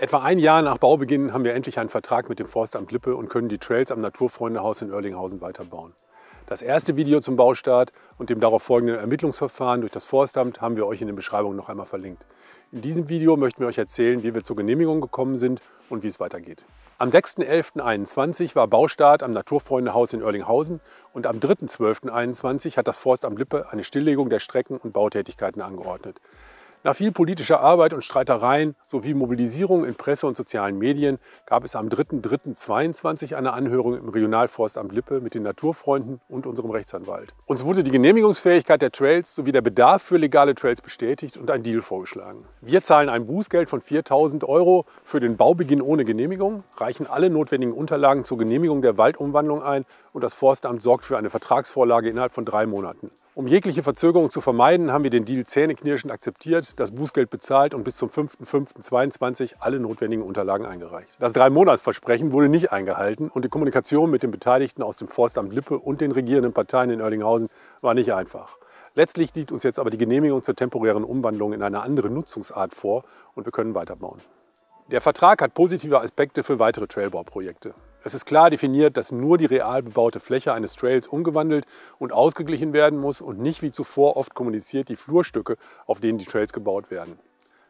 Etwa ein Jahr nach Baubeginn haben wir endlich einen Vertrag mit dem Forstamt Lippe und können die Trails am Naturfreundehaus in Oerlinghausen weiterbauen. Das erste Video zum Baustart und dem darauf folgenden Ermittlungsverfahren durch das Forstamt haben wir euch in den Beschreibungen noch einmal verlinkt. In diesem Video möchten wir euch erzählen, wie wir zur Genehmigung gekommen sind und wie es weitergeht. Am 6.11.21 war Baustart am Naturfreundehaus in Oerlinghausen und am 3.12.21 hat das Forstamt Lippe eine Stilllegung der Strecken und Bautätigkeiten angeordnet. Nach viel politischer Arbeit und Streitereien sowie Mobilisierung in Presse und sozialen Medien gab es am 3.3.22 eine Anhörung im Regionalforstamt Lippe mit den Naturfreunden und unserem Rechtsanwalt. Uns wurde die Genehmigungsfähigkeit der Trails sowie der Bedarf für legale Trails bestätigt und ein Deal vorgeschlagen. Wir zahlen ein Bußgeld von 4.000 Euro für den Baubeginn ohne Genehmigung, reichen alle notwendigen Unterlagen zur Genehmigung der Waldumwandlung ein und das Forstamt sorgt für eine Vertragsvorlage innerhalb von drei Monaten. Um jegliche Verzögerung zu vermeiden, haben wir den Deal zähneknirschend akzeptiert, das Bußgeld bezahlt und bis zum 5.5.22 alle notwendigen Unterlagen eingereicht. Das Drei-Monats-Versprechen wurde nicht eingehalten und die Kommunikation mit den Beteiligten aus dem Forstamt Lippe und den regierenden Parteien in Oerlinghausen war nicht einfach. Letztlich liegt uns jetzt aber die Genehmigung zur temporären Umwandlung in eine andere Nutzungsart vor und wir können weiterbauen. Der Vertrag hat positive Aspekte für weitere Trailbauprojekte. Es ist klar definiert, dass nur die real bebaute Fläche eines Trails umgewandelt und ausgeglichen werden muss und nicht wie zuvor oft kommuniziert die Flurstücke, auf denen die Trails gebaut werden.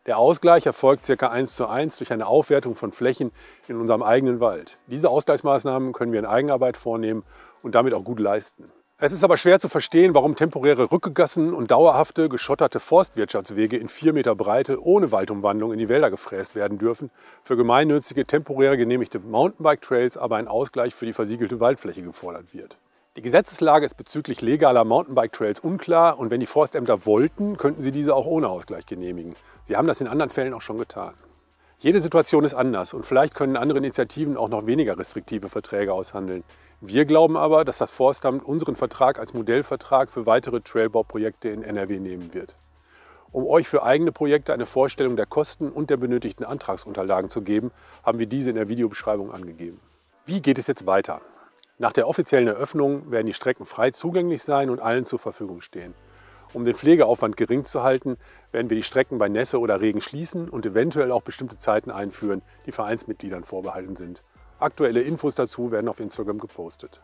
Der Ausgleich erfolgt ca. 1 zu 1 durch eine Aufwertung von Flächen in unserem eigenen Wald. Diese Ausgleichsmaßnahmen können wir in Eigenarbeit vornehmen und damit auch gut leisten. Es ist aber schwer zu verstehen, warum temporäre Rückegassen und dauerhafte, geschotterte Forstwirtschaftswege in vier Meter Breite ohne Waldumwandlung in die Wälder gefräst werden dürfen, für gemeinnützige, temporär genehmigte Mountainbike-Trails aber ein Ausgleich für die versiegelte Waldfläche gefordert wird. Die Gesetzeslage ist bezüglich legaler Mountainbike-Trails unklar und wenn die Forstämter wollten, könnten sie diese auch ohne Ausgleich genehmigen. Sie haben das in anderen Fällen auch schon getan. Jede Situation ist anders und vielleicht können andere Initiativen auch noch weniger restriktive Verträge aushandeln. Wir glauben aber, dass das Forstamt unseren Vertrag als Modellvertrag für weitere Trailbauprojekte in NRW nehmen wird. Um euch für eigene Projekte eine Vorstellung der Kosten und der benötigten Antragsunterlagen zu geben, haben wir diese in der Videobeschreibung angegeben. Wie geht es jetzt weiter? Nach der offiziellen Eröffnung werden die Strecken frei zugänglich sein und allen zur Verfügung stehen. Um den Pflegeaufwand gering zu halten, werden wir die Strecken bei Nässe oder Regen schließen und eventuell auch bestimmte Zeiten einführen, die Vereinsmitgliedern vorbehalten sind. Aktuelle Infos dazu werden auf Instagram gepostet.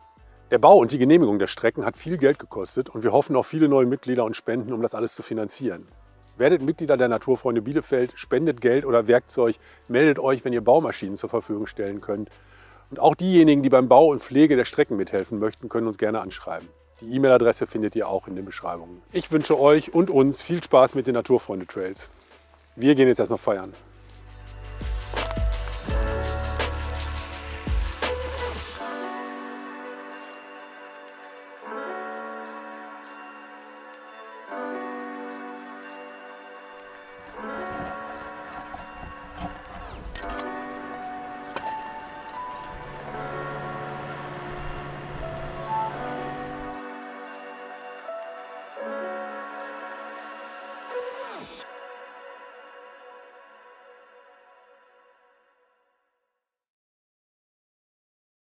Der Bau und die Genehmigung der Strecken hat viel Geld gekostet und wir hoffen auf viele neue Mitglieder und Spenden, um das alles zu finanzieren. Werdet Mitglieder der Naturfreunde Bielefeld, spendet Geld oder Werkzeug, meldet euch, wenn ihr Baumaschinen zur Verfügung stellen könnt. Und auch diejenigen, die beim Bau und Pflege der Strecken mithelfen möchten, können uns gerne anschreiben. Die E-Mail-Adresse findet ihr auch in den Beschreibungen. Ich wünsche euch und uns viel Spaß mit den Naturfreunde Trails. Wir gehen jetzt erstmal feiern.